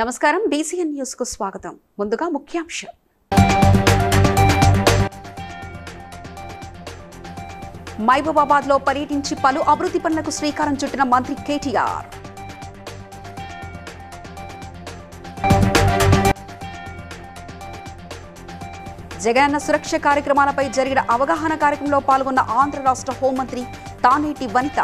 నమస్కారం. బీసీఎన్ న్యూస్కు స్వాగతం. ముందుగా ముఖ్యాంశం. మహబూబాబాద్లో పర్యటించి పలు అభివృద్ధి పనులకు శ్రీకారం చుట్టిన మంత్రి కేటీఆర్. జగనన్న సురక్ష కార్యక్రమాలపై జరిగిన అవగాహన కార్యక్రమంలో పాల్గొన్న ఆంధ్ర రాష్ట్ర హోంమంత్రి తానేటి వనిత.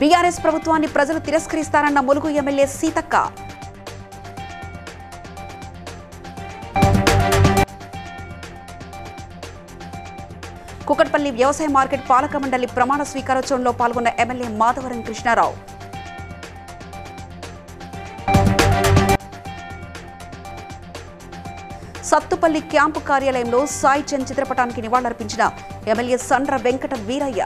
బీఆర్ఎస్ ప్రభుత్వాన్ని ప్రజలు తిరస్కరిస్తారన్న ములుగు ఎమ్మెల్యే సీతక్క. కుకట్పల్లి వ్యవసాయ మార్కెట్ పాలక మండలి ప్రమాణ స్వీకారోత్సవంలో పాల్గొన్న ఎమ్మెల్యే మాధవరం కృష్ణారావు. సత్తుపల్లి క్యాంపు కార్యాలయంలో సాయి చంద్ చిత్రపటానికి నివాళులర్పించిన ఎమ్మెల్యే సండ్ర వెంకట వీరయ్య.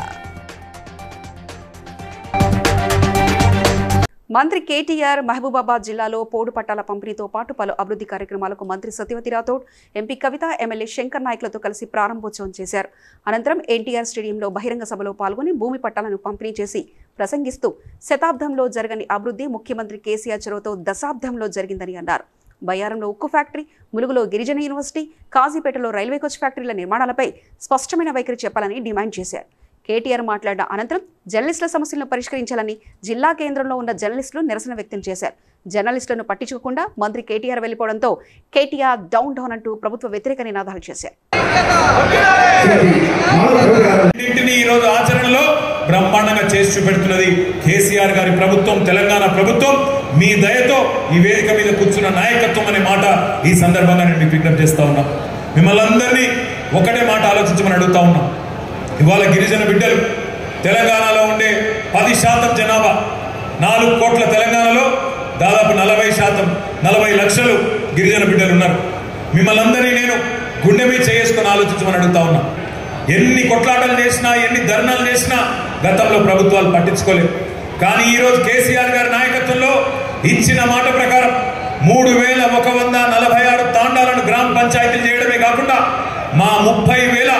మంత్రి కేటీఆర్ మహబూబాబాద్ జిల్లాలో పోడు పట్టాల పంపిణీతో పాటు పలు అభివృద్ధి కార్యక్రమాలకు మంత్రి సత్యవతి రాథోడ్ ఎంపీ కవిత ఎమ్మెల్యే శంకర్ నాయకులతో కలిసి ప్రారంభోత్సవం చేశారు. అనంతరం ఎన్టీఆర్ స్టేడియంలో బహిరంగ సభలో పాల్గొని భూమి పట్టాలను పంపిణీ చేసి ప్రసంగిస్తూ శతాబ్దంలో జరగని అభివృద్ధి ముఖ్యమంత్రి కేసీఆర్ చొరవతో దశాబ్దంలో జరిగిందని అన్నారు. బయ్యారంలో ఉక్కు ఫ్యాక్టరీ ములుగులో గిరిజన యూనివర్సిటీ కాజీపేటలో రైల్వే కోచ్ ఫ్యాక్టరీల నిర్మాణాలపై స్పష్టమైన వైఖరి చెప్పాలని డిమాండ్ చేశారు. కేటీఆర్ మాట్లాడిన అనంతరం జర్నలిస్టుల సమస్యలను పరిష్కరించాలని జిల్లా కేంద్రంలో ఉన్న జర్నలిస్టులు నిరసన వ్యక్తం చేశారు. జర్నలిస్టులను పట్టించుకోకుండా మంత్రి కేటీఆర్ వెళ్ళిపోవడంతో కేటీఆర్ డౌన్ డౌన్ అంటూ ప్రభుత్వ వ్యతిరేక నినాదాలు చేశారు. ఈ రోజు ఆచరణలో బ్రహ్మాండంగా చేసి చూపెడుతున్నది కేసీఆర్ గారి ప్రభుత్వం తెలంగాణ ప్రభుత్వం. మీ దయతో ఈ వేదిక మీద కూర్చున్న నాయకత్వం అనే మాట ఈ సందర్భంగా నేను మీకు విజ్ఞప్తి చేస్తా ఉన్నా. మిమ్మల్ని అందరినీ ఒకటే మాట ఆలోచించమని అడుగుతా ఉన్నాం. ఇవాళ గిరిజన బిడ్డలు తెలంగాణలో ఉండే పది శాతం జనాభా నాలుగు కోట్ల తెలంగాణలో దాదాపు నలభై శాతం నలభై లక్షలు గిరిజన బిడ్డలు ఉన్నారు. మిమ్మల్ని అందరినీ నేను గుండె మీద చేసుకుని ఆలోచించమని అడుగుతా ఉన్నా. ఎన్ని కొట్లాటలు చేసినా ఎన్ని ధర్నాలు చేసినా గతంలో ప్రభుత్వాలు పట్టించుకోలేదు. కానీ ఈరోజు కేసీఆర్ గారి నాయకత్వంలో ఇచ్చిన మాట ప్రకారం మూడు వేల ఒక వంద నలభై ఆరు తాండాలను గ్రామ పంచాయతీలు చేయడమే కాకుండా మా ముప్పై వేల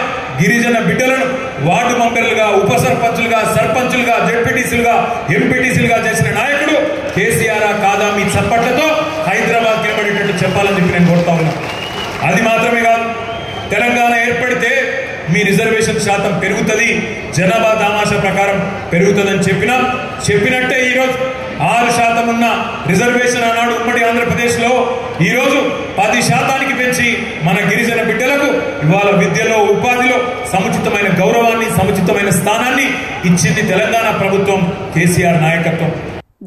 గిరిజన బిడ్డలను వార్డు మెంబర్లుగా ఉప సర్పంచులుగా సర్పంచులుగా జెడ్పీటీసీలుగా ఎంపీటీసీలుగా చేసిన నాయకుడు కేసీఆర్ కాదా మీ చప్పట్లతో హైదరాబాద్ నిలబడేటట్టు చెప్పాలని చెప్పి నేను కోరుతా ఉన్నా. అది మాత్రమే కాదు తెలంగాణ ఏర్పడితే మీ రిజర్వేషన్ శాతం పెరుగుతుంది జనాభా దామాషా ప్రకారం పెరుగుతుందని చెప్పినా చెప్పినట్టే ఈరోజు ఆరు శాతం ఉన్న రిజర్వేషన్ ఆనాడు ఉమ్మడి ఆంధ్రప్రదేశ్లో ఈరోజు పది శాతానికి పెంచి మన గిరిజన బిడ్డలకు ఇవాళ విద్యలో ఉపాధిలో సముచితమైన గౌరవాన్ని సముచితమైన స్థానాన్ని ఇచ్చింది తెలంగాణ ప్రభుత్వం కేసీఆర్ నాయకత్వం.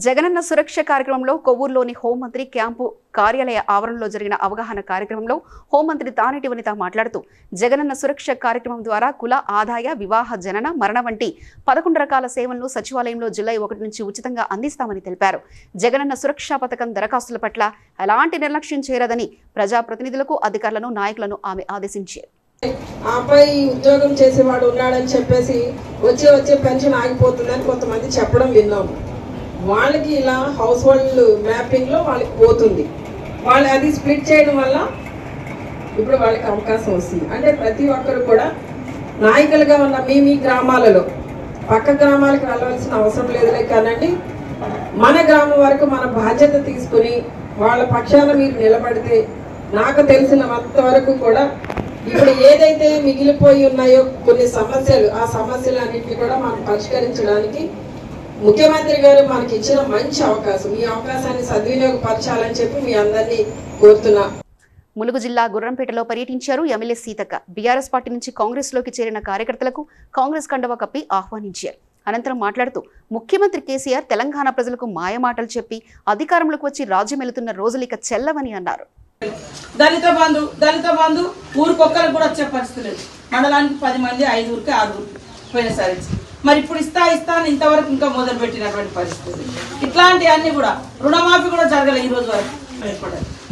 జగనన్న సురక్ష కార్యక్రమంలో కొవ్వూరులోని హోంమంత్రి క్యాంపు కార్యాలయ ఆవరణలో జరిగిన అవగాహన కార్యక్రమంలో హోంమంత్రి తానేటి వనిత మాట్లాడుతూ జగనన్న సురక్ష కార్యక్రమం ద్వారా కుల ఆదాయ వివాహ జనన మరణ వంటి పదకొండు రకాల సేవలను సచివాలయంలో జులై ఒకటి నుంచి ఉచితంగా అందిస్తామని తెలిపారు. జగనన్న సురక్ష పథకం దరఖాస్తుల పట్ల ఎలాంటి నిర్లక్ష్యం చేయరాదని ప్రజాప్రతినిధులకు అధికారులను నాయకులను ఆమె ఆదేశించారు. ఆ అబ్బాయి ఉద్యోగం చేసేవాడు ఉన్నాడని చెప్పేసి వచ్చే వచ్చే పెన్షన్ ఆగిపోతుందని కొంతమంది చెప్పడం విన్నాం. వాళ్ళకి ఇలా హౌస్ హోల్డ్ మ్యాపింగ్లో వాళ్ళకి పోతుంది. వాళ్ళు అది స్ప్లిట్ చేయడం వల్ల ఇప్పుడు వాళ్ళకి అవకాశం వస్తుంది. అంటే ప్రతి ఒక్కరు కూడా నాయకులుగా ఉన్న మీ మీ గ్రామాలలో పక్క గ్రామాలకు వెళ్ళవలసిన అవసరం లేదులే కానండి. మన గ్రామం వరకు మన బాధ్యత తీసుకుని వాళ్ళ పక్షాన మీరు నిలబడితే నాకు తెలిసినంత వరకు కూడా ఇప్పుడు ఏదైతే మిగిలిపోయి ఉన్నాయో కొన్ని సమస్యలు ఆ సమస్యలన్నింటినీ కూడా మనం పరిష్కరించడానికి ముఖ్యమంత్రి గారు మనకి ఇచ్చిన మంచి అవకాశం. ఈ అవకాశాన్ని సద్వినియోగపరచాలని చెప్పి మీ అందరినీ కోరుతున్నా. ములుగు జిల్లా గుర్రంపేటలో పర్యటించారు ఎమ్మెల్యే సీతక్క. బీఆర్ఎస్ పార్టీ నుంచి కాంగ్రెస్లోకి చేరిన కార్యకర్తలకు కాంగ్రెస్ కండవ కప్పి ఆహ్వానించారు. అనంతరం మాట్లాడుతూ ముఖ్యమంత్రి కేసీఆర్ తెలంగాణ ప్రజలకు మాయమాటలు చెప్పి అధికారంలోకి వచ్చి రాజ్యం వెళుతున్న రోజులు ఇక చెల్లవని అన్నారు. దళిత బంధు దళిత బంధు ఊరికొక్కరికి కూడా వచ్చే పరిస్థితి లేదు. మండలానికి పది మంది ఐదుగురికి ఆరుగురికి పోయినసారి మరి ఇప్పుడు ఇస్తా ఇస్తా అని ఇంతవరకు ఇంకా మొదలు పెట్టినటువంటి పరిస్థితి. ఇట్లాంటి అన్ని కూడా రుణమాఫీ కూడా జరగలే ఈ రోజు వరకు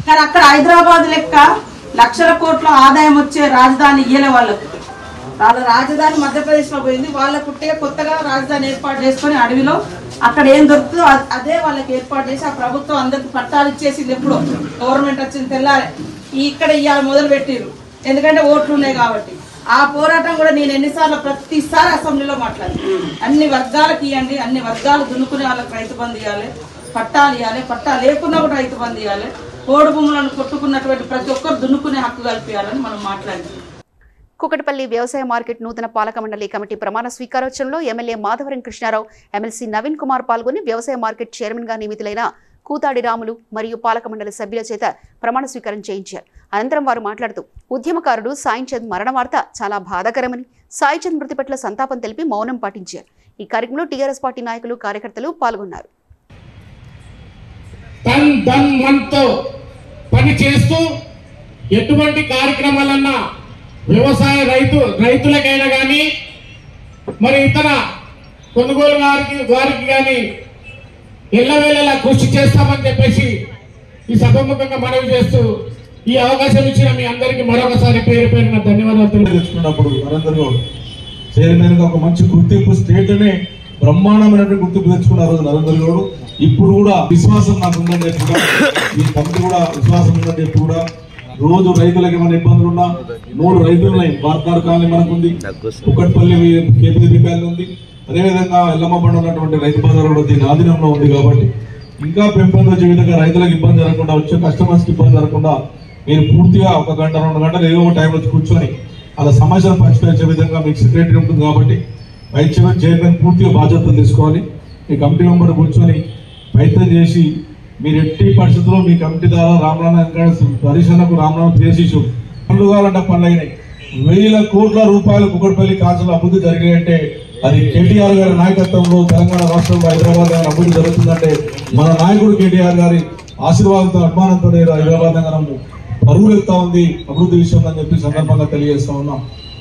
కానీ అక్కడ హైదరాబాద్ లెక్క లక్షల కోట్ల ఆదాయం వచ్చే రాజధాని ఇయ్యలే వాళ్ళకు వాళ్ళ రాజధాని మధ్యప్రదేశ్లో పోయింది. వాళ్ళ పుట్టిగా కొత్తగా రాజధాని ఏర్పాటు చేసుకొని అడవిలో అక్కడ ఏం దొరుకుతుందో అదే వాళ్ళకి ఏర్పాటు చేసి ఆ ప్రభుత్వం అందరికి పట్టాలు ఇచ్చేసింది ఎప్పుడో. గవర్నమెంట్ వచ్చింది తెల్లారే. ఇక్కడ ఇవాళ మొదలు పెట్టిరు ఎందుకంటే ఓట్లు ఉన్నాయి కాబట్టి. ఆ పోరాటం కూడా నేను ఎన్నిసార్లు ప్రతిసారి అసెంబ్లీలో మాట్లాడి అన్ని వర్గాలకు ఇవ్వండి అన్ని వర్గాలు దున్నుకునే వాళ్ళకి రైతు బంధు ఇవ్వాలి పట్టాలు ఇవ్వాలి పట్టా లేకున్నా కూడా రైతు బంధు ఇవ్వాలి కోడి భూములను కొట్టుకున్నటువంటి ప్రతి ఒక్కరు దున్నుకునే హక్కు కల్పించాలని మనం మాట్లాడింది కుకటపల్లి వ్యవసాయ మార్కెట్ నూతన పాలక మండలి కమిటీ ప్రమాణ స్వీకారోత్సవంలో ఎమ్మెల్యే మాధవరం కృష్ణారావు ఎమ్మెల్సీ నవీన్ కుమార్ పాల్గొని వ్యవసాయ మార్కెట్ చైర్మన్గా నియమితులైన కూతాడి రాములు మరియు పాలక మండలి సభ్యుల చేత ప్రమాణ స్వీకారం చేయించారు. అనంతరం వారు మాట్లాడుతూ ఉద్యమకారుడు సాయిచంద్ మరణ వార్త చాలా బాధాకరమని సాయిచంద్ మృతి పట్ల సంతాపం తెలిపి మౌనం పాటించారు. ఈ కార్యక్రమంలో టీఆర్ఎస్ పార్టీ నాయకులు కార్యకర్తలు పాల్గొన్నారు. పని చేస్తూ ఎటువంటి కార్యక్రమాలన్నా వ్యవసాయ రైతు రైతులకైనా కానీ మరి ఇతర కొనుగోలు వారికి వారికి కానీ ఎల్లవేళలా కృషి చేస్తామని చెప్పేసి ఈ సభముఖంగా మనవి చేస్తూ ఈ అవకాశం ఇచ్చిన మీ అందరికీ మరొకసారి పేరు పేరున ధన్యవాదాలు తెలియజేసుకున్నప్పుడు తెచ్చుకున్నప్పుడు నరేంద్ర చైర్మన్గా ఒక మంచి గుర్తింపు స్టేట్ నే బ్రహ్మాండమైనటువంటి గుర్తింపు తెచ్చుకున్న రోజు నరేంద్ర గౌడ్ ఇప్పుడు కూడా విశ్వాసం నాకు ఉందని చెప్పి కూడా ఈ కమిటీ కూడా విశ్వాసం ఉందని చెప్పి కూడా రోజు రైతులకు ఏమైనా ఇబ్బందులు ఉన్నా మూడు రైతులు ఉన్నాయి బార్దార్ కాలనీ మనకు ఉంది కుక్కట్పల్లి కేపీపీ కాలనీ ఉంది. అదేవిధంగా ఎల్లమ్మబండ ఉన్నటువంటి రైతు బజార్ కూడా దీని ఆధీనంలో ఉంది కాబట్టి ఇంకా పెంపొందించే విధంగా రైతులకు ఇబ్బంది జరగకుండా వచ్చే కస్టమర్స్కి ఇబ్బంది జరగకుండా మీరు పూర్తిగా ఒక గంట రెండు గంటలు ఏదో ఒక టైంలో కూర్చొని అలా సమస్యలు పరిష్కరించే విధంగా మీకు సెక్రటరీ ఉంటుంది కాబట్టి వైస్ చైర్మన్ చైర్మన్ పూర్తిగా బాధ్యతలు తీసుకోవాలి. మీ కమిటీ మెంబర్ కూర్చొని ప్రయత్నం చేసి మీరు ఎట్టి పరిస్థితుల్లో మీ కమిటీ ద్వారా రామనారాయణ పరిశ్రమకు రామనారాయణ చేసి పనులు కావాలంటే పనులైనాయి వేల కోట్ల రూపాయలు కుక్కడపల్లి కాసులు అభివృద్ధి జరిగాయంటే అది కేటీఆర్ గారి నాయకత్వంలో తెలంగాణ రాష్ట్రంలో హైదరాబాద్ గారి అభివృద్ధి జరుగుతుందంటే మన నాయకుడు కేటీఆర్ గారి ఆశీర్వాదంతో అభిమానంతో హైదరాబాద్ నగరం పరుగులెత్తా ఉంది అభివృద్ధి విషయంలో అని చెప్పి సందర్భంగా తెలియజేస్తా ఉన్నాం.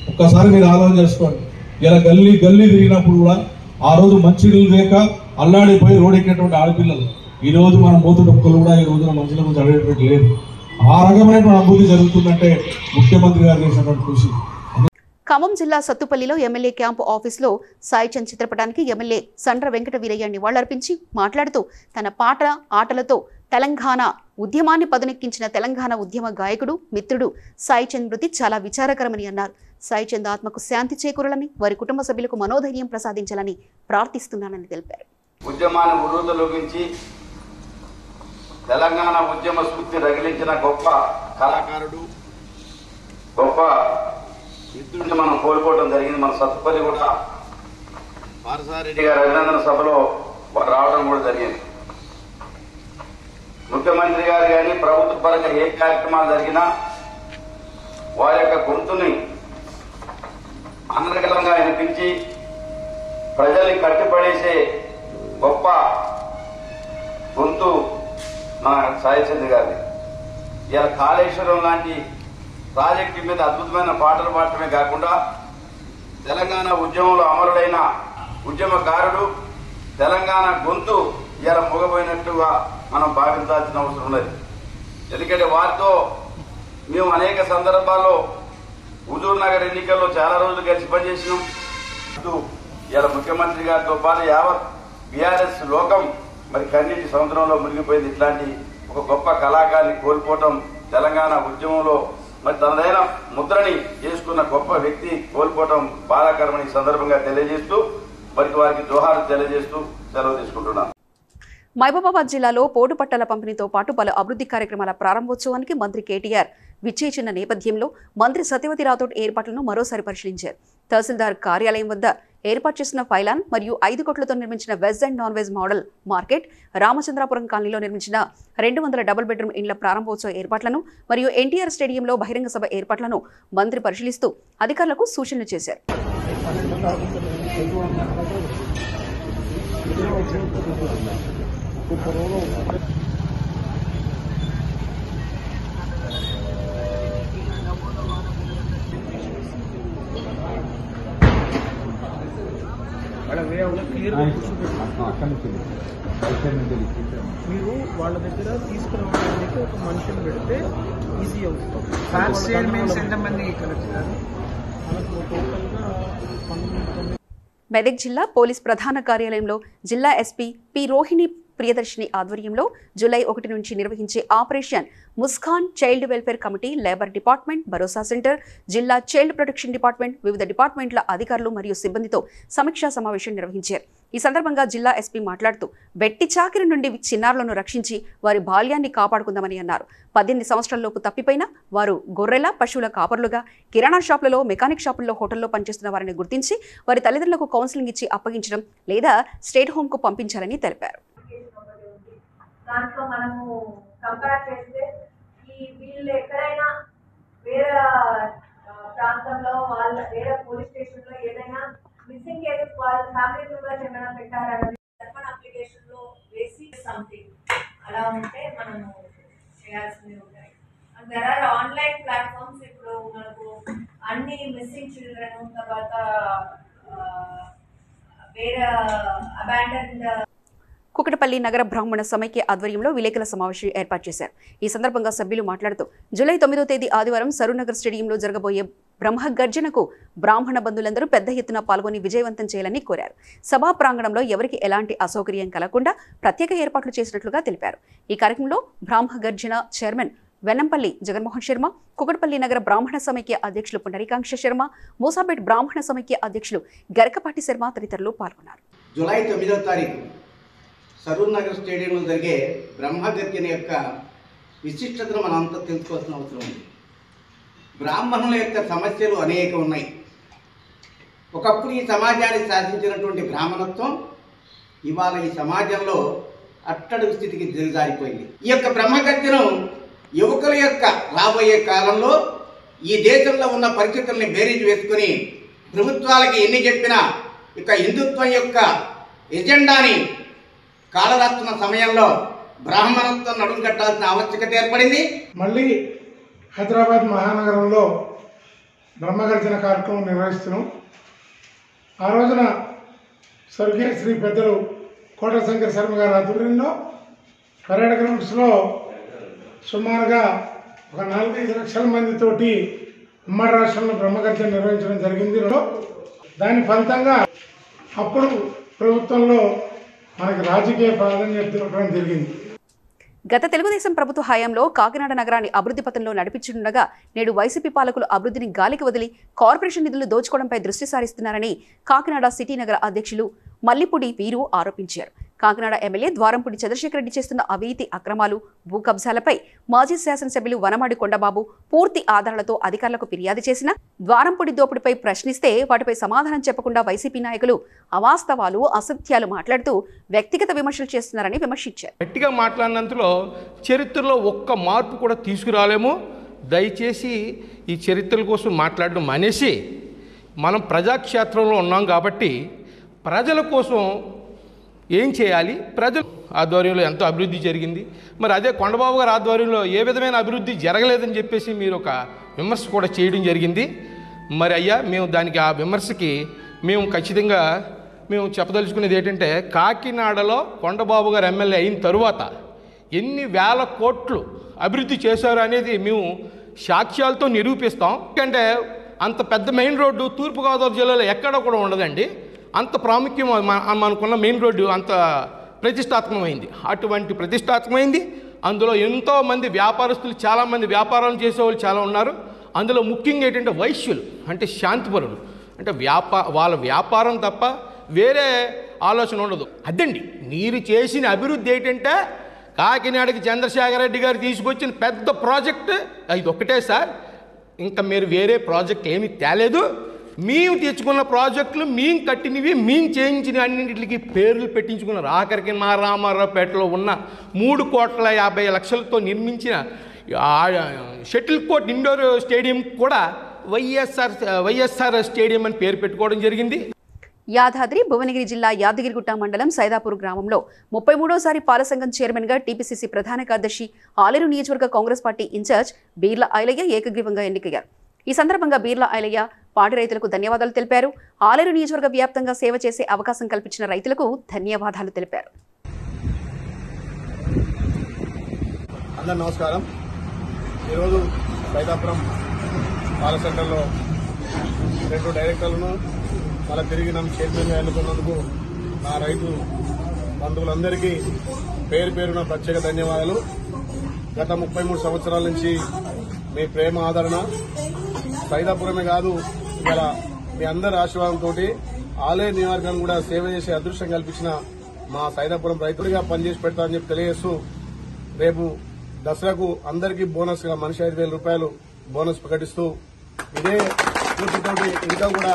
ఒక్కసారి మీరు ఆలోచన చేసుకోండి. ఇలా గల్లీ గల్లీ తిరిగినప్పుడు కూడా ఆ రోజు మంచినీళ్ళు లేక అల్లాడిపోయి రోడ్ ఎక్కినటువంటి ఆడపిల్లలు ఈ రోజు మన మూత డొక్కలు కూడా ఈ రోజున మంచిల గురించి అడిగేటువంటి లేదు. ఆ రకమైనటువంటి అభివృద్ధి జరుగుతుందంటే ముఖ్యమంత్రి గారు చేసినటువంటి కృషి. ఖమ్మం జిల్లా సత్తుపల్లిలో ఎమ్మెల్యే క్యాంపు ఆఫీసులో సాయిచంద్ చిత్రపటానికి ఎమ్మెల్యే సండ్ర వెంకట వీరయ్య నివాళులర్పించి మాట్లాడుతూ తన పాట ఆటలతో తెలంగాణ ఉద్యమాన్ని పదునెక్కించిన తెలంగాణ ఉద్యమ గాయకుడు మిత్రుడు సాయిచంద్ మృతి చాలా విచారకరమని అన్నారు. సాయిచంద్ ఆత్మకు శాంతి చేకూరాలని వారి కుటుంబ సభ్యులకు మనోధైర్యం ప్రసాదించాలని ప్రార్థిస్తున్నానని తెలిపారు. ఉద్యమాన్ని తెలంగాణ ఉద్యమ స్ఫూర్తి రగిలించిన గొప్ప కళాకారుడు గొప్ప మిత్రుడిని మనం కోల్పోవడం జరిగింది. మన సత్తుపల్లి కూడా పారసారెడ్డి గారి అభినందన సభలో రావడం కూడా జరిగింది. ముఖ్యమంత్రి గారు కానీ ప్రభుత్వ పరంగా ఏ కార్యక్రమాలు జరిగినా వారి యొక్క గొంతుని అనర్గలంగా వినిపించి ప్రజల్ని కట్టిపడేసే గొప్ప గొంతు మన సాయిచంద్ర గారిని ఇలా కాళేశ్వరం లాంటి ప్రాజెక్టు మీద అద్భుతమైన పాటలు పాడటమే కాకుండా తెలంగాణ ఉద్యమంలో అమరుడైన ఉద్యమకారుడు తెలంగాణ గొంతు ఇలా మొగబోయినట్టుగా మనం భావించాల్సిన అవసరం ఉన్నది. ఎందుకంటే వారితో మేము అనేక సందర్భాల్లో హుజూర్ నగర్ ఎన్నికల్లో చాలా రోజులు కలిసి పనిచేసినాం. ఇటు ఇలా ముఖ్యమంత్రి గారితో పాటు యావత్ బీఆర్ఎస్ లోకం మరి కన్నీటి సముద్రంలో మునిగిపోయింది ఇట్లాంటి ఒక గొప్ప కళాకారిని కోల్పోవటం తెలంగాణ ఉద్యమంలో మరి తనదైన ముద్రని చేసుకున్న గొప్ప వ్యక్తి కోల్పోవటం బాధాకరమని సందర్భంగా తెలియజేస్తూ మరి వారికి జోహారు తెలియజేస్తూ సెలవు తీసుకుంటున్నాను. మహబూబాబాద్ జిల్లాలో పోటు పట్టాల పంపిణీతో పాటు పలు అభివృద్ధి కార్యక్రమాల ప్రారంభోత్సవానికి మంత్రి కేటీఆర్ విచ్చేచిన నేపథ్యంలో మంత్రి సత్యవతి రాథోడ్ ఏర్పాట్లను మరోసారి పరిశీలించారు. తహసీల్దార్ కార్యాలయం వద్ద ఏర్పాటు చేసిన ఫైలాన్ మరియు ఐదు కోట్లతో నిర్మించిన veg and non veg model market Ramachandrapuram కాలనీలో నిర్మించిన రెండు వందల డబుల్ బెడ్రూమ్ ఇండ్ల ప్రారంభోత్సవ ఏర్పాట్లను మరియు ఎన్టీఆర్ స్టేడియంలో బహిరంగ సభ ఏర్పాట్లను మంత్రి పరిశీలిస్తూ అధికారులకు సూచనలు చేశారు. మీరు వాళ్ళ దగ్గర తీసుకురావడానికి ఒక మనిషిని పెడితే ఈజీ అవుతుంది మెదక్ జిల్లా పోలీస్ ప్రధాన కార్యాలయంలో జిల్లా ఎస్పీ పి రోహిణి ప్రియదర్శిని ఆధ్వర్యంలో జూలై ఒకటి నుంచి నిర్వహించే operation Muskaan child welfare committee labour department Bharosa centre జిల్లా చైల్డ్ ప్రొటెక్షన్ డిపార్ట్మెంట్ వివిధ డిపార్ట్మెంట్ల అధికారులు మరియు సిబ్బందితో సమీక్షా సమావేశం నిర్వహించారు. ఈ సందర్భంగా జిల్లా ఎస్పీ మాట్లాడుతూ వెట్టి చాకిరి నుండి చిన్నారులను రక్షించి వారి బాల్యాన్ని కాపాడుకుందామని అన్నారు. పద్దెనిమిది సంవత్సరాలలోపు తప్పిపోయినా వారు గొర్రెల పశువుల కాపరులుగా కిరాణా షాపులలో మెకానిక్ షాపుల్లో హోటల్లో పనిచేస్తున్న వారిని గుర్తించి వారి తల్లిదండ్రులకు కౌన్సిలింగ్ ఇచ్చి అప్పగించడం లేదా స్టేట్ హోమ్కు పంపించాలని తెలిపారు. దాంట్లో మనము కంపేర్ చేస్తే ఈ వీళ్ళు ఎక్కడైనా వేరే ప్రాంతంలో వాళ్ళ వేరే పోలీస్ స్టేషన్లో ఏదైనా మిస్సింగ్ కేసెస్ వాళ్ళ ఫ్యామిలీ మెంబర్స్ ఏమైనా పెట్టారన్నది సర్పన్ అప్లికేషన్లో వేసి సంథింగ్ అలా ఉంటే మనము చేయాల్సినవి ఉంటాయి. And there are online platforms ఇప్పుడు మనకు అన్ని మిస్సింగ్ చిల్డ్రన్ తర్వాత వేరే అబాండన్ కుకటపల్లి నగర బ్రాహ్మణ సమైక్య ఆధ్వర్యంలో విలేకరుల సమావేశం ఏర్పాటు చేశారు. ఈ సందర్భంగా సభ్యులు మాట్లాడుతూ జూలై తొమ్మిదో తేదీ ఆదివారం సరూనగర్ స్టేడియంలో జరగబోయే బ్రహ్మ గర్జనకు బ్రాహ్మణ బంధువులందరూ పెద్ద ఎత్తున పాల్గొని విజయవంతం చేయాలని కోరారు. సభా ప్రాంగణంలో ఎవరికి ఎలాంటి అసౌకర్యం కలగకుండా ప్రత్యేక ఏర్పాట్లు చేసినట్లుగా తెలిపారు. ఈ కార్యక్రమంలో బ్రాహ్మ గర్జన చైర్మన్ వెన్నంపల్లి జగన్మోహన్ శర్మ కుకటపల్లి నగర బ్రాహ్మణ సమైక్య అధ్యక్షులు పునరికాంక్ష శర్మ మూసాపేట్ బ్రాహ్మణ సమైక్య అధ్యక్షులు గరకపాటి శర్మ తదితరులు పాల్గొన్నారు. జూలై తొమ్మిదో తారీఖు సరూర్ నగర్ స్టేడియంలో జరిగే బ్రహ్మగర్జన యొక్క విశిష్టతను మనం అంతా తెలుసుకోవాల్సిన అవసరం ఉంది. బ్రాహ్మణుల యొక్క సమస్యలు అనేక ఉన్నాయి. ఒకప్పుడు ఈ సమాజాన్ని శాసించినటువంటి బ్రాహ్మణత్వం ఇవాళ ఈ సమాజంలో అట్టడుగు స్థితికి దిగజారిపోయింది. ఈ యొక్క బ్రహ్మగర్జనం యువకుల యొక్క రాబోయే కాలంలో ఈ దేశంలో ఉన్న పరిస్థితుల్ని బేరీజు వేసుకుని ప్రభుత్వాలకి ఎన్ని చెప్పినా ఇక హిందుత్వం యొక్క ఎజెండాని కాలరాస్తున్న సమయంలో బ్రాహ్మణంతో నడుం కట్టాల్సిన ఆవశ్యకత ఏర్పడింది. మళ్ళీ హైదరాబాద్ మహానగరంలో బ్రహ్మగర్జన కార్యక్రమం నిర్వహిస్తున్నాం. ఆ రోజున స్వర్గీయ శ్రీ పెద్దలు కోట శంకర శర్మ గారి ఆధ్వర్యంలో పర్యాటక గ్రౌండ్స్లో సుమారుగా ఒక నాలుగైదు లక్షల మందితోటి ఉమ్మడి రాష్ట్రంలో బ్రహ్మగర్జన నిర్వహించడం జరిగింది. దాని ఫలితంగా అప్పుడు ప్రభుత్వంలో మనకి రాజకీయ ప్రాధాన్యత ఇవ్వడం జరిగింది. గత తెలుగుదేశం ప్రభుత్వ హయాంలో కాకినాడ నగరాన్ని అభివృద్ధి పథంలో నడిపించుండగా నేడు వైసీపీ పాలకులు అభివృద్ధిని గాలికి వదిలి కార్పొరేషన్ నిధులు దోచుకోవడంపై దృష్టి సారిస్తున్నారని కాకినాడ సిటీ నగర అధ్యక్షులు మల్లిపూడి వీరు ఆరోపించారు. కాకినాడ ఎమ్మెల్యే ద్వారంపూడి చంద్రశేఖర్ రెడ్డి చేస్తున్న అవినీతి అక్రమాలు భూ కబ్జాలపై మాజీ శాసనసభ్యులు వనమాడి కొండబాబు పూర్తి ఆధారాలతో అధికారులకు ఫిర్యాదు చేసిన ద్వారంపూడి దోపిడిపై ప్రశ్నిస్తే వాటిపై సమాధానం చెప్పకుండా వైసీపీ నాయకులు అవాస్తవాలు అసత్యాలు మాట్లాడుతూ వ్యక్తిగత విమర్శలు చేస్తున్నారని విమర్శించారు. గట్టిగా మాట్లాడినంతలో చరిత్రలో ఒక్క మార్పు కూడా తీసుకురాలేము. దయచేసి ఈ చరిత్రల కోసం మాట్లాడడం మానేసి మనం ప్రజాక్షేత్రంలో ఉన్నాం కాబట్టి ప్రజల కోసం ఏం చేయాలి? ప్రజలు ఆధ్వర్యంలో ఎంతో అభివృద్ధి జరిగింది. మరి అదే కొండబాబు గారి ఆధ్వర్యంలో ఏ విధమైన అభివృద్ధి జరగలేదని చెప్పేసి మీరు ఒక విమర్శ కూడా చేయడం జరిగింది. మరి అయ్యా మేము దానికి ఆ విమర్శకి మేము ఖచ్చితంగా మేము చెప్పదలుచుకునేది ఏంటంటే కాకినాడలో కొండబాబు గారు ఎమ్మెల్యే అయిన తరువాత ఎన్ని వేల కోట్లు అభివృద్ధి చేశారు అనేది మేము సాక్ష్యాలతో నిరూపిస్తాం. ఎందుకంటే అంత పెద్ద మెయిన్ రోడ్డు తూర్పుగోదావరి జిల్లాలో ఎక్కడ కూడా ఉండదండి. అంత ప్రాముఖ్యం మన- మనకున్న మెయిన్ రోడ్డు అంత ప్రతిష్టాత్మకమైంది. అటువంటి ప్రతిష్టాత్మకమైంది. అందులో ఎంతోమంది వ్యాపారస్తులు చాలామంది వ్యాపారాలు చేసేవాళ్ళు చాలా ఉన్నారు. అందులో ముఖ్యంగా ఏంటంటే వైశ్యులు అంటే శాంతిపరులు. అంటే వ్యాపా వాళ్ళ వ్యాపారం తప్ప వేరే ఆలోచన ఉండదు. అదండి మీరు చేసిన అభివృద్ధి ఏంటంటే కాకినాడకి చంద్రశేఖర రెడ్డి గారు తీసుకొచ్చిన పెద్ద ప్రాజెక్ట్. ఇది ఒకటే సార్. ఇంకా మీరు వేరే ప్రాజెక్ట్ ఏమీ తేలేదు. మేము తెచ్చుకున్న ప్రాజెక్టులు మేము కట్టినవి మేము చేయించిన అన్నింటికి పేర్లు పెట్టించుకున్నారు. ఆఖరికి మా రామారావుపేటలో ఉన్న మూడు కోట్ల యాభై లక్షలతో నిర్మించిన షటిల్ కోర్ట్ ఇండోర్ స్టేడియం కూడా వైఎస్ఆర్ వైఎస్ఆర్ స్టేడియం అని పేరు పెట్టుకోవడం జరిగింది. యాదాద్రి భువనగిరి జిల్లా యాదగిరిగుట్ట మండలం సైదాపూర్ గ్రామంలో ముప్పై మూడోసారి పాలసంఘం చైర్మన్గా టీపీసీసీ ప్రధాన కార్యదర్శి ఆలేరు నియోజకవర్గ కాంగ్రెస్ పార్టీ ఇన్ఛార్జ్ బీర్ల ఐలయ్య ఏకగ్రీవంగా ఎన్నికయ్యారు. ఈ సందర్భంగా బీర్ల ఐలయ్య పాడి రైతులకు ధన్యవాదాలు తెలిపారు. ఆలేరు నియోజకవర్గ వ్యాప్తంగా సేవ చేసే అవకాశం కల్పించిన రైతులకు ధన్యవాదాలు తెలిపారు. అందరు నమస్కారం. ఈరోజు సైదాపురం పాల సెంటర్లో రెండు డైరెక్టర్లను మళ్ళీ తిరిగి నన్ను చైర్మన్గా ఎన్నుకున్నందుకు నా రైతు బంధువులందరికీ పేరు పేరున ప్రత్యేక ధన్యవాదాలు. గత ముప్పై మూడు సంవత్సరాల నుంచి మీ ప్రేమ ఆదరణ సైదాపురమే కాదు ఇలా మీ అందరి ఆశీర్వాదంతో ఆలయ నియోజకవర్గం కూడా సేవ చేసే అదృష్టం కల్పించిన మా సైదాపురం రైతులుగా పనిచేసి పెడతామని చెప్పి తెలియజేస్తూ రేపు దసరాకు అందరికీ బోనస్గా మనిషి ఐదు వేల రూపాయలు బోనస్ ప్రకటిస్తూ ఇదే స్ఫూర్తితోటి ఇంకా కూడా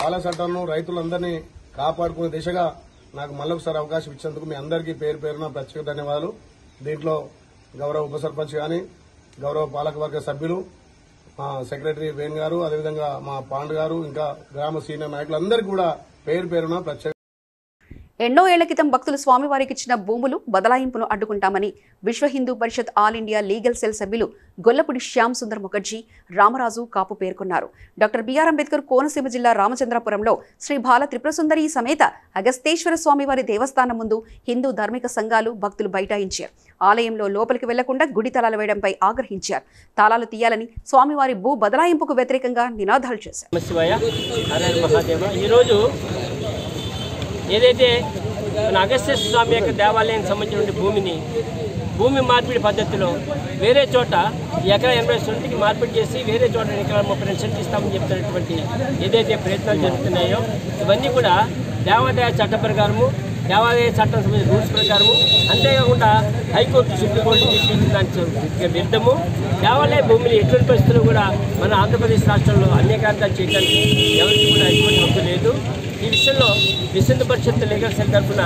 పాల చట్టాలను రైతులందరినీ కాపాడుకునే దిశగా నాకు మళ్ళొకసారి అవకాశం ఇచ్చేందుకు మీ అందరికీ పేరు పేరున ప్రత్యేక ధన్యవాదాలు. దీంట్లో గౌరవ ఉప సర్పంచ్ గాని గౌరవ పాలకవర్గ సభ్యులు సెక్రటరీ వేణు గారు అదేవిధంగా మా పాండు గారు ఇంకా గ్రామ సీనియర్ నాయకులందరికీ కూడా పేరు పేరున ప్రత్యేక ఎన్నో ఏళ్ళ క్రితం భక్తులు స్వామివారికి ఇచ్చిన భూములు బదలాయింపును అడ్డుకుంటామని Vishwa Hindu Parishad all India legal cell సభ్యులు గొల్లపూడి శ్యామ్ సుందర్ ముఖర్జీ రామరాజు కాపు పేర్కొన్నారు. డాక్టర్ బిఆర్ అంబేద్కర్ కోనసీమ జిల్లా రామచంద్రపురంలో శ్రీ బాల త్రిపురసుందరి సమేత అగస్తేశ్వర స్వామివారి దేవస్థానం ముందు హిందూ ధార్మిక సంఘాలు భక్తులు బైఠాయించారు. ఆలయంలో లోపలికి వెళ్ళకుండా గుడి తలాలు వేయడంపై ఆగ్రహించారు. తాళాలు తీయాలని స్వామివారి భూ బదలాయింపుకు వ్యతిరేకంగా నినాదాలు చేశారు. ఏదైతే మన అగస్త్య స్వామి యొక్క దేవాలయానికి సంబంధించిన భూమిని భూమి మార్పిడి పద్ధతిలో వేరే చోట ఈ ఎకరా ఎనభై సెంట్కి మార్పిడి చేసి వేరే చోట ఎకరా ముప్పై రెండు సెంట్లు ఇస్తామని చెప్తున్నటువంటి ఏదైతే ప్రయత్నాలు జరుగుతున్నాయో ఇవన్నీ కూడా దేవాదాయ చట్ట ప్రకారము దేవాదాయ చట్టం సంబంధించిన రూల్స్ ప్రకారము. అంతేకాకుండా హైకోర్టు సుప్రీంకోర్టు చెప్పించిన దానికి విరుద్ధము. దేవాలయ భూమిని ఎటువంటి పరిస్థితుల్లో కూడా మన ఆంధ్రప్రదేశ్ రాష్ట్రంలో అన్యకాంతాలు చేయడానికి ఎవరికి కూడా ఎటువంటి హక్కు లేదు. ఈ విషయంలో విశుద్ధ పరిషత్ లీగల్ సెల్ తరఫున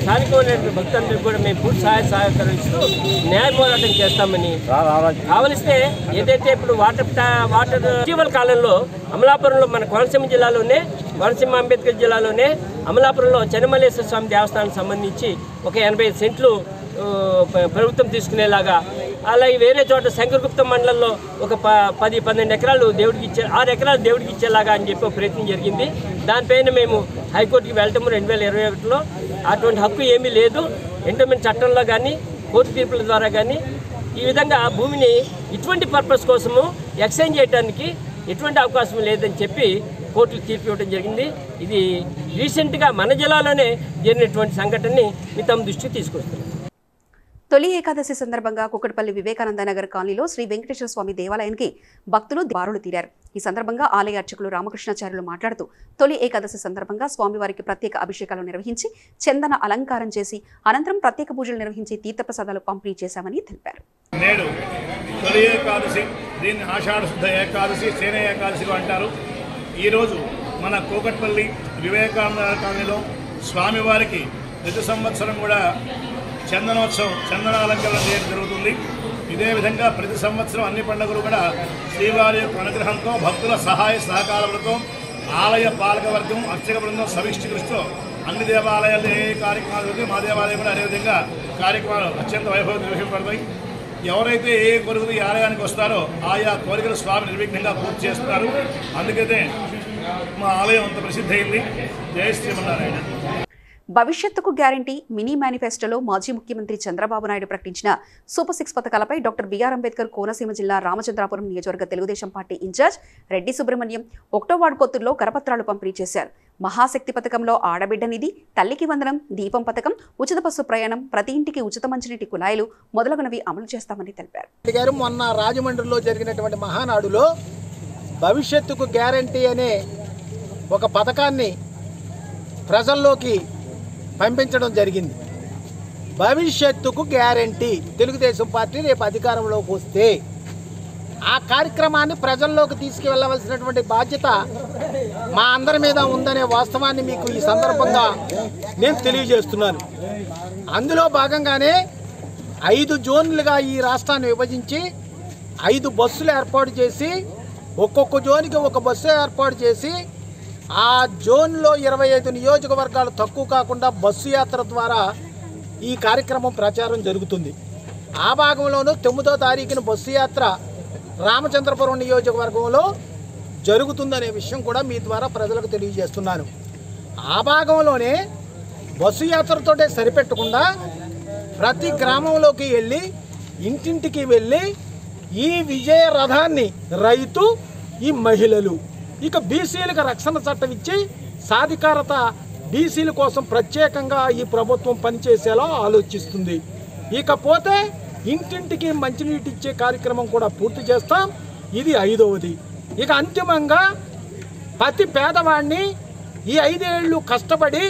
స్థానికమైనటువంటి భక్తులందరికీ కూడా మేము పూర్తి సహాయ సహకారం ఇస్తూ న్యాయ పోరాటం చేస్తామని కావలిస్తే ఏదైతే ఇప్పుడు వాటర్ వాటర్ ఇటీవల కాలంలో అమలాపురంలో మన కోనసీమ జిల్లాలోనే కోనసీమ అంబేద్కర్ జిల్లాలోనే అమలాపురంలో చెన్నమల్లేశ్వర స్వామి దేవస్థానానికి సంబంధించి ఒక ఎనభై సెంట్లు ప్రభుత్వం తీసుకునేలాగా. అలాగే వేరే చోట శంకరగుప్త మండలంలో ఒక ప పది పన్నెండు ఎకరాలు దేవుడికి ఇచ్చే ఆరు ఎకరాలు దేవుడికి ఇచ్చేలాగా అని చెప్పి ప్రయత్నం జరిగింది. దానిపైన మేము హైకోర్టుకి వెళ్ళటం రెండు వేల ఇరవై ఒకటిలో. అటువంటి హక్కు ఏమీ లేదు. ఎండోమెంట్ చట్టంలో కానీ కోర్టు తీర్పుల ద్వారా కానీ ఈ విధంగా భూమిని ఇటువంటి పర్పస్ కోసము ఎక్స్చేంజ్ చేయడానికి ఎటువంటి అవకాశం లేదని చెప్పి కోర్టులు తీర్పు ఇవ్వడం జరిగింది. ఇది రీసెంట్గా మన జిల్లాలోనే జరిగినటువంటి సంఘటనని మీ తమ దృష్టికి తీసుకొస్తున్నాం. తొలి ఏకాదశి సందర్భంగా కుక్కడపల్లి వివేకానంద నగర్ కాలనీలో శ్రీ వెంకటేశ్వర స్వామి దేవాలయానికి భక్తులు బారులు తీరారు. ఈ సందర్భంగా ఆలయ అర్చకులు రామకృష్ణాచార్యులు మాట్లాడుతూ తొలి ఏకాదశి సందర్భంగా స్వామివారికి ప్రత్యేక అభిషేకాలు నిర్వహించి చందన అలంకారం చేసి అనంతరం ప్రత్యేక పూజలు నిర్వహించి తీర్థప్రసాదాలు పంపిణీ చేశామని తెలిపారు. నేడు తొలి ఏకాదశి దీన్ని ఆషాఢ శుద్ధ ఏకాదశి సేన అంటారు. ఈరోజు మన కోకట్పల్లి వివేకానంద కాలనీలో స్వామివారికి ప్రతి సంవత్సరం కూడా చందనోత్సవం చందనాలంకరణ చేయడం జరుగుతుంది. ఇదే విధంగా ప్రతి సంవత్సరం అన్ని పండుగలు కూడా శ్రీవారి యొక్క అనుగ్రహంతో భక్తుల సహాయ సహకారములతో ఆలయ పాలకవర్గం అర్చక బృందం సమిష్టి కృషితో అన్ని దేవాలయాలు ఏ కార్యక్రమాలు జరుగుతాయి మా దేవాలయం కూడా అదేవిధంగా కార్యక్రమాలు అత్యంత వైభవం నిర్వహింపబడతాయి. ఎవరైతే ఏ కోరికలు ఈ ఆలయానికి వస్తారో ఆయా కోరికలు స్వామి నిర్విఘ్నంగా పూర్తి చేస్తున్నారు అందుకైతే మా ఆలయం అంత ప్రసిద్ధి అయింది. జయ శ్రీమన్నారాయణ. భవిష్యత్తుకు గ్యారంటీ మినీ మేనిఫెస్టోలో మాజీ ముఖ్యమంత్రి చంద్రబాబు నాయుడు ప్రకటించిన సూపర్ సిక్స్ పథకాలపై డాక్టర్ బిఆర్ అంబేద్కర్ కోనసీమ జిల్లా రామచంద్రాపురం నియోజకవర్గ తెలుగుదేశం పార్టీ ఇన్ఛార్జ్ రెడ్డి సుబ్రహ్మణ్యం ఒకటో వార్డు కొత్తుల్లో కరపత్రాలు పంపిణీ చేశారు. మహాశక్తి పథకంలో ఆడబిడ్డ నిధి తల్లికి వందనం దీపం పథకం ఉచిత బస్సు ప్రయాణం ప్రతి ఇంటికి ఉచిత మంచినీటి కుళాయిలు మొదలగునవి అమలు చేస్తామని తెలిపారు. గారు మొన్న రాజమండ్రిలో జరిగినటువంటి మహానాడులో భవిష్యత్తుకు గ్యారంటీ అనే ఒక పథకాన్ని ప్రజల్లోకి పంపించడం జరిగింది. భవిష్యత్తుకు గ్యారంటీ. తెలుగుదేశం పార్టీ రేపు అధికారంలోకి వస్తే ఆ కార్యక్రమాన్ని ప్రజల్లోకి తీసుకువెళ్ళవలసినటువంటి బాధ్యత మా అందరి మీద ఉందనే వాస్తవాన్ని మీకు ఈ సందర్భంగా నేను తెలియజేస్తున్నాను. అందులో భాగంగానే ఐదు జోన్లుగా ఈ రాష్ట్రాన్ని విభజించి ఐదు బస్సులు ఏర్పాటు చేసి ఒక్కొక్క జోన్కి ఒక బస్సు ఏర్పాటు చేసి ఆ జోన్లో ఇరవై ఐదు నియోజకవర్గాలు తక్కువ కాకుండా బస్సు యాత్ర ద్వారా ఈ కార్యక్రమం ప్రచారం జరుగుతుంది. ఆ భాగంలోనూ తొమ్మిదో తారీఖున బస్సు యాత్ర రామచంద్రపురం నియోజకవర్గంలో జరుగుతుందనే విషయం కూడా మీ ద్వారా ప్రజలకు తెలియజేస్తున్నాను. ఆ భాగంలోనే బస్సు యాత్రతోటే సరిపెట్టకుండా ప్రతి గ్రామంలోకి వెళ్ళి ఇంటింటికి వెళ్ళి ఈ విజయ రథాన్ని రైతు ఈ మహిళలు ఇక బీసీలకు రక్షణ చట్టం ఇచ్చి సాధికారత బీసీల కోసం ప్రత్యేకంగా ఈ ప్రభుత్వం పనిచేసేలా ఆలోచిస్తుంది. ఇకపోతే ఇంటింటికి మంచినీటి ఇచ్చే కార్యక్రమం కూడా పూర్తి చేస్తాం. ఇది ఐదవది. ఇక అంతిమంగా ప్రతి పేదవాడిని ఈ ఐదేళ్ళు కష్టపడి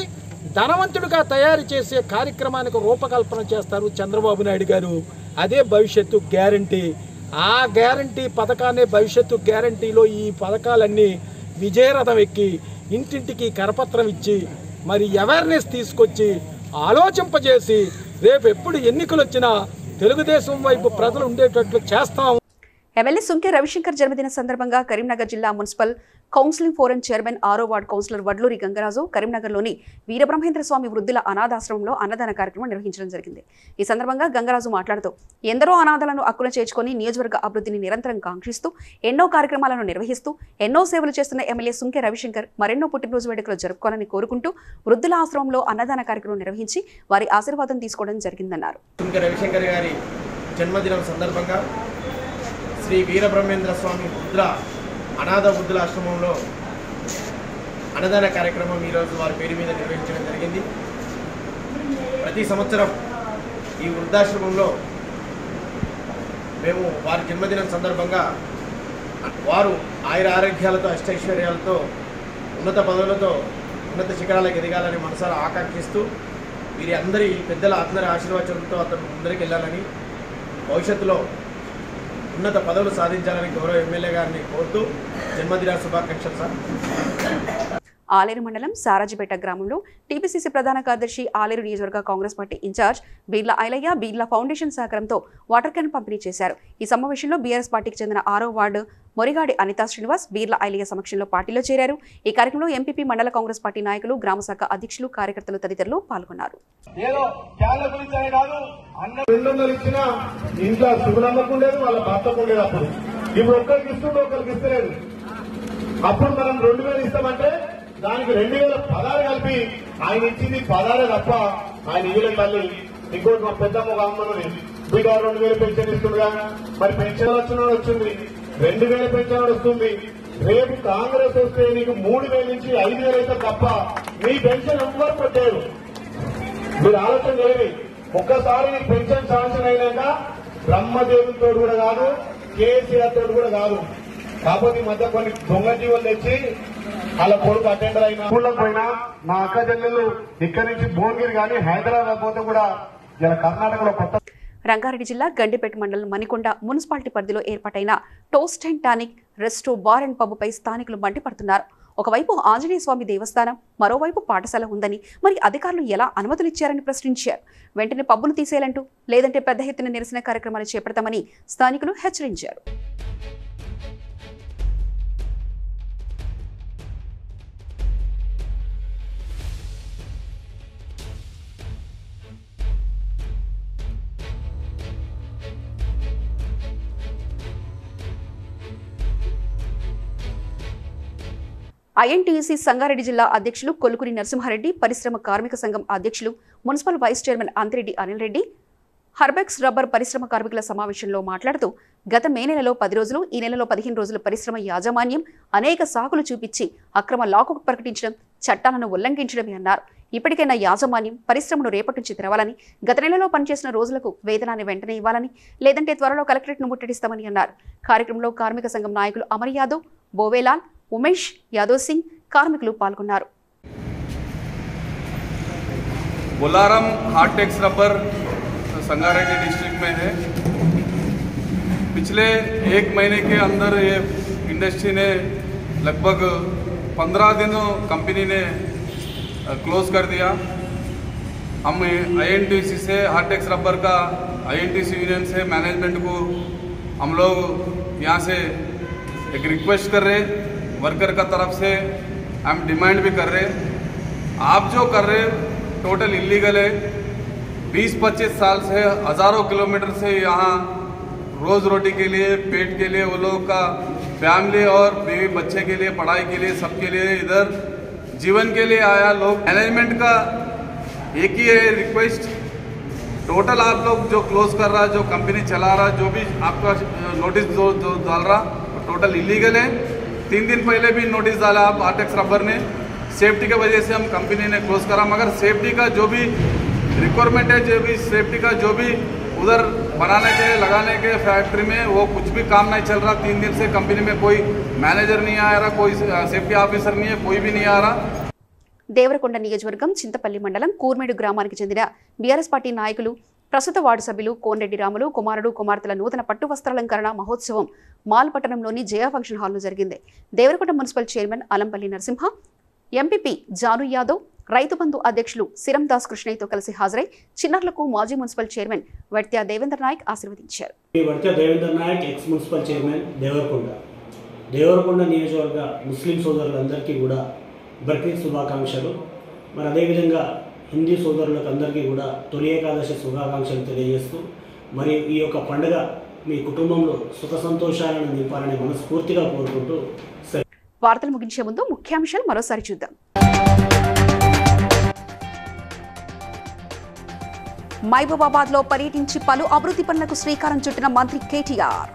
ధనవంతుడిగా తయారు చేసే కార్యక్రమానికి రూపకల్పన చేస్తారు చంద్రబాబు నాయుడు గారు. అదే భవిష్యత్తు గ్యారంటీ. ఆ గ్యారంటీ పథకాన్ని భవిష్యత్తు గ్యారంటీలో ఈ పథకాలన్నీ విజయరథం ఎక్కి ఇంటింటికి కరపత్రం ఇచ్చి మరి అవేర్నెస్ తీసుకొచ్చి ఆలోచింపజేసి రేపు ఎప్పుడు ఎన్నికలు వచ్చినా తెలుగుదేశం వైపు ప్రజలు ఉండేటట్లు చేస్తాం ఎమ్మెల్యే సుంకె రవిశంకర్ జన్మదిన సందర్భంగా కరీంనగర్ జిల్లా మున్సిపల్ కౌన్సిలింగ్ ఫోరం చైర్మన్ ఆరో వార్డ్ కౌన్సిలర్ వడ్లూరి గంగరాజు కరీంనగర్లోని వీరబ్రహ్మేంద్ర స్వామి వృద్ధుల అనాథాశ్రమంలో అన్నదాన కార్యక్రమం నిర్వహించడం జరిగింది. ఈ సందర్భంగా గంగరాజు మాట్లాడుతూ ఎందరో అనాథలను అక్కున చేర్చుకొని నియోజకవర్గ అభివృద్ధిని నిరంతరం కాంక్షిస్తూ ఎన్నో కార్యక్రమాలను నిర్వహిస్తూ ఎన్నో సేవలు చేస్తున్న ఎమ్మెల్యే సుంకె రవిశంకర్ మరెన్నో పుట్టినరోజు వేడుకలు జరుపుకోవాలని కోరుకుంటూ వృద్ధుల ఆశ్రమంలో అన్నదాన కార్యక్రమం నిర్వహించి వారి ఆశీర్వాదం తీసుకోవడం జరిగిందన్నారు. రవిశంకర్ గారి జన్మదినం సందర్భంగా శ్రీ వీరబ్రహ్మేంద్ర స్వామి వృద్ధుల అనాథ వృద్ధుల ఆశ్రమంలో అన్నదాన కార్యక్రమం ఈరోజు వారి పేరు మీద నిర్వహించడం జరిగింది. ప్రతి సంవత్సరం ఈ వృద్ధాశ్రమంలో మేము వారి జన్మదినం సందర్భంగా వారు ఆయుర ఆరోగ్యాలతో అష్టైశ్వర్యాలతో ఉన్నత పదవులతో ఉన్నత శిఖరాలకు ఎదగాలని మనసారా ఆకాంక్షిస్తూ వీరి అందరి పెద్దల అందరి ఆశీర్వచనంతో అతను ముందరికి వెళ్ళాలని భవిష్యత్తులో ఉన్నత పదవులు సాధించాలని గౌరవ ఎమ్మెల్యే గారిని కోరుతూ జన్మదిన శుభాకాంక్షలు సార్. ఆలేరు మండలం సారాజిపేట గ్రామంలో టీపీసీసీ ప్రధాన కార్యదర్శి ఆలేరు నియోజకవర్గ Congress party incharge Beerla Ailaiah Beerla foundation సహకారంతో వాటర్ క్యాన్ పంపిణీ చేశారు. ఈ సమావేశంలో బీఆర్ఎస్ పార్టీకి చెందిన ఆరో వార్డు మొరిగాడి అనితా శ్రీనివాస్ బీర్ల ఐలయ్య సమక్షంలో పార్టీలో చేరారు. ఈ కార్యక్రమంలో ఎంపీపీ మండల కాంగ్రెస్ పార్టీ నాయకులు గ్రామ శాఖ అధ్యక్షులు కార్యకర్తలు తదితరులు పాల్గొన్నారు. ఇప్పుడు ఒక్కరికి ఇస్తుంటే ఒకరికి ఇస్తలేదు. అప్పుడు మనం రెండు వేలు ఇస్తామంటే దానికి రెండు వేల పదాలు కలిపి ఆయన ఇచ్చింది పదాలే తప్ప ఆయన ఇవ్వలేదు తల్లి ఇంకోటి మా పెద్దమ్మ ఒక అమ్మని బిడ్డ రెండు వేలు పెన్షన్ ఇస్తుండగా మరి పెన్షన్ వచ్చిన వచ్చింది. రెండు వేల పెన్షన్ వస్తుంది. రేపు కాంగ్రెస్ వస్తే నీకు మూడు వేల నుంచి ఐదు వేలు అయితే తప్ప మీ పెన్షన్ ఎవరు పెట్టారు మీరు ఆలోచన లేవి ఒక్కసారి నీకు పెన్షన్ శాంక్షన్ అయినాక బ్రహ్మదేవుడితో కూడా కాదు కేసీఆర్ తోడు కూడా కాదు. కాకపోతే ఈ మధ్య కొన్ని దొంగ జీవులు తెచ్చి వాళ్ళ కొడుకు అటెండర్ అయినా స్కూళ్ళకి పోయినా మా అక్క చెల్లెలు ఇక్కడి నుంచి భువనగిరి కానీ హైదరాబాద్ పోతే కూడా ఇలా కర్ణాటకలో కొత్త రంగారెడ్డి జిల్లా గండిపేట మండలం మణికొండ మున్సిపాలిటీ పరిధిలో ఏర్పాటైన toast and tonic resto bar and పబ్పై స్థానికులు మండిపడుతున్నారు ఒకవైపు ఆంజనేయ స్వామి దేవస్థానం మరోవైపు పాఠశాల ఉందని మరి అధికారులు ఎలా అనుమతులు ఇచ్చారని ప్రశ్నించారు. వెంటనే పబ్బును తీసేయాలంటూ లేదంటే పెద్ద ఎత్తున నిరసన కార్యక్రమాలు చేపడతామని స్థానికులు హెచ్చరించారు. ఐఎన్టీసీ సంగారెడ్డి జిల్లా అధ్యక్షులు కొలుకుని నరసింహారెడ్డి పరిశ్రమ కార్మిక సంఘం అధ్యక్షులు municipal vice chairman Anthireddy Anil Reddy Harbex rubber పరిశ్రమ కార్మికుల సమావేశంలో మాట్లాడుతూ గత మే నెలలో పది రోజులు ఈ నెలలో పదిహేను రోజులు పరిశ్రమ యాజమాన్యం అనేక సాకులు చూపించి అక్రమ లాకౌట్ ప్రకటించడం చట్టాలను ఉల్లంఘించడమే అన్నారు. ఇప్పటికైనా యాజమాన్యం పరిశ్రమను రేపటి నుంచి తెరవాలని గత నెలలో పనిచేసిన రోజులకు వేతనాన్ని వెంటనే ఇవ్వాలని లేదంటే త్వరలో కలెక్టరేట్ను ముట్టడిస్తామని అన్నారు. కార్యక్రమంలో కార్మిక సంఘం నాయకులు అమర్ యాదవ్ బోవేలాల్ ఉమేష్ యాదవ్ సింగ్ కార్మికులు పాల్గొన్నారు बोलारम हार्टेक्स रबर संगारेड्डी डिस्ट्रिक्ट में है पिछले एक महीने के अंदर ये इंडस्ट्री ने लगभग पंद्रह दिनों कंपनी ने क्लोज कर दिया हम आईएनटीसी से हार्टेक्स रबर का आईएनटीसी यूनियन से मैनेजमेंट को हम लोग यहाँ से एक रिक्वेस्ट कर रहे वर्कर का तरफ़ से हम डिमांड भी कर रहे हैं। आप जो कर रहे हैं टोटल इलीगल है। 20-25 साल से, हज़ारों किलोमीटर से यहाँ रोज़ रोटी के लिए, पेट के लिए, वो लोगों का फैमिली और बीवी बच्चे के लिए, पढ़ाई के लिए, सबके लिए इधर जीवन के लिए आया लोग। मैनेजमेंट का एक ही है रिक्वेस्ट टोटल आप लोग जो क्लोज कर रहा जो कंपनी चला रहा जो भी आपका नोटिस जो डाल रहा टोटल इलीगल है। तीन दिन पहले भी नोटिस डाला आप आर्टेक्स रबर ने सेफ्टी की वजह से हम कंपनी ने क्लोज करा मगर सेफ्टी का जो भी रिक्वायरमेंट है जो भी सेफ्टी का जो भी उधर बनाने के लगाने के फैक्ट्री में वो कुछ भी काम नहीं चल रहा तीन दिन से कंपनी में कोई मैनेजर नहीं आ रहा कोई सेफ्टी ऑफिसर नहीं है कोई भी नहीं आ रहा దేవరకొండ నియోజకవర్గం చింతపల్లి మండలం కూర్మేడు గ్రామానికి చెందిన బీఆర్ఎస్ పార్టీ నాయకులు ప్రస్తుత వార్డు సభ్యులు కోన్రెడ్డి రాములు కుమారుడు కుమార్తెల నూతన పట్టు వస్త్రాలంకరణ మహోత్సవం మాల్ పట్టణంలోని జయ ఫంక్షన్ హాల్లో జరిగింది. Devarakonda municipal chairman Alampalli Narasimha MPP Janu Yadav Rythu Bandhu అధ్యక్షులు సిరం దాస్ కృష్ణయ్యతో కలిసి హాజరై చిన్నారులకు మాజీ మున్సిపల్ చైర్మన్ వడ్త్యా దేవేంద్ర నాయక్ ఆశీర్వదించారు. Devendra Nayak ex municipal chairman Devarakonda. Devarakonda నియోజకవర్గ ముస్లిం సోదరులందరికీ కూడా బక్రీద్ శుభాకాంక్షలు. మరి అదేవిధంగా హిందీ సోదరులకు అందరికీ కూడా తొలి ఏకాదశి శుభాకాంక్షలు తెలియజేస్తూ మరి ఈ యొక్క పండుగ మీ కుటుంబంలో సుఖ సంతోషాలను నింపాలని మనస్ఫూర్తిగా కోరుకుంటూ వార్తలు ముగించే ముందు ముఖ్యాంశాలు మరోసారి చూద్దాం. మహబూబాబాద్లో పర్యటించి పలు అభివృద్ధి పనులకు శ్రీకారం చుట్టిన మంత్రి కేటీఆర్.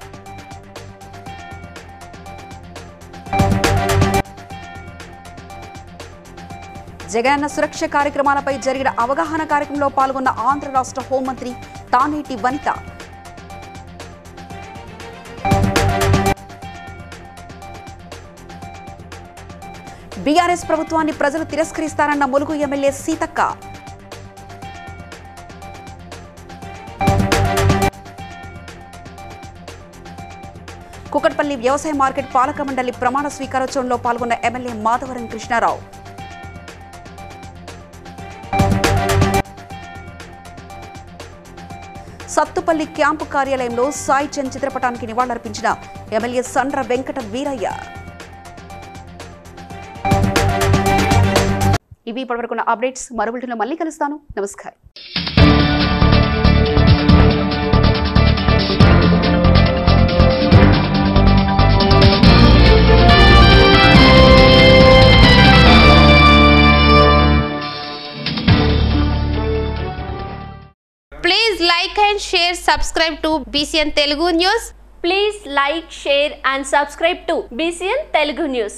జగనన్న సురక్ష కార్యక్రమాలపై జరిగిన అవగాహన కార్యక్రమంలో పాల్గొన్న ఆంధ్ర రాష్ట్ర హోంమంత్రి తానేటి వనిత. బీఆర్ఎస్ ప్రభుత్వాన్ని ప్రజలు తిరస్కరిస్తారన్న ములుగు ఎమ్మెల్యే సీతక్క. కుకట్పల్లి వ్యవసాయ మార్కెట్ పాలక మండలి ప్రమాణ స్వీకారోత్సవంలో పాల్గొన్న ఎమ్మెల్యే మాధవరం కృష్ణారావు. సత్తుపల్లి క్యాంపు కార్యాలయంలో సాయి చంద్ చిత్రపటానికి నివాళులర్పించిన ఎమ్మెల్యే సండ్ర వెంకట వీరయ్య. ఇవి ఇప్పటివరకున్న అప్డేట్స్ మరో బులెటిన్లో మళ్ళీ కలుస్తాను నమస్కారం Please like and share, subscribe to BCN Telugu News. Please like, share and subscribe to BCN Telugu News.